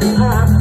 high.